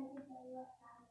在就在说啥？